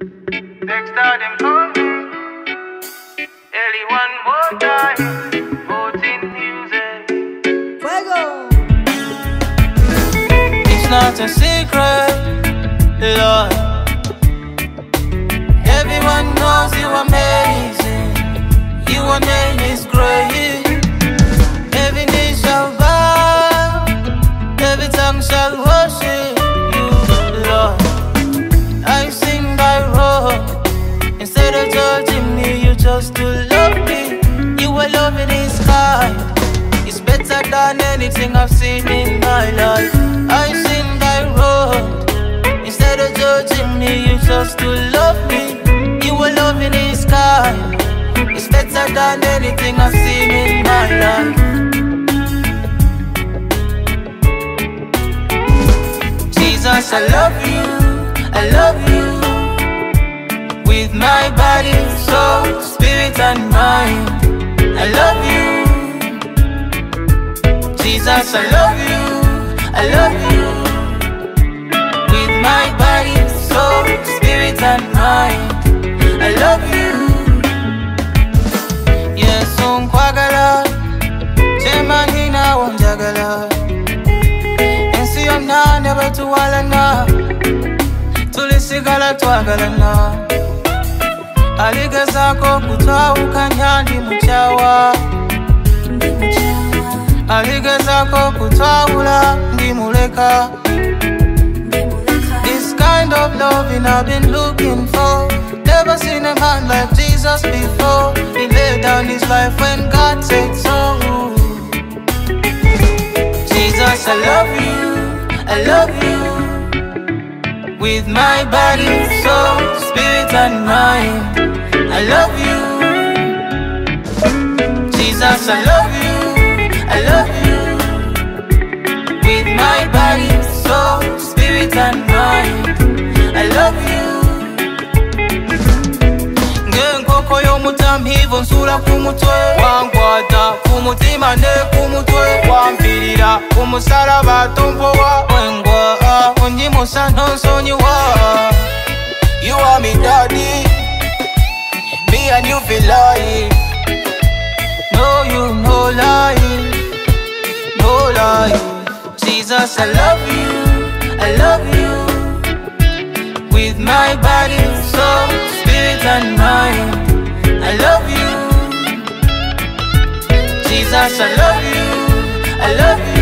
Next time them coming. Early one more time. Voting music. Fuego. It's not a secret, Lord. Everyone knows you are amazing. Your name is great. Every knee shall bow, every tongue shall worship chose to love me. You were loving is kind. It's better than anything I've seen in my life. I sing thy road instead of judging me. You chose to love me. You were loving is kind. It's better than anything I've seen in my life. Jesus, I love you, I love you with my body, soul, spirit, and mind. I love you, Jesus, I love you, I love you. With my body, soul, spirit, and mind. I love you, yes, um, unkwagala, chema nina wanjagala. ensi yonna ne bwe tuwalana tulisigala twagalana aligezaako kutwawukanya ndi mukyawa Ndi muchawa. aligezaako kutwawula Ndi muleka. This kind of loving I've been looking for. Never seen a man like Jesus before. He laid down his life when God said so. Jesus, I love you, I love you. With my body, soul, spirit and mind I love you. Jesus, I love you, I love you. With my body, soul, spirit, and mind. I love you. ng'enkoko y'omutamiivu nsula ku mutwe wankwata ku mutima ne ku wampirira ku musalaba tompowa. Wengwa onyimusa nonsonyiwa Feel like No you no lie no lie. Jesus, I love you, I love you. With my body, soul, spirit, and mind. I love you. Jesus, I love you, I love you.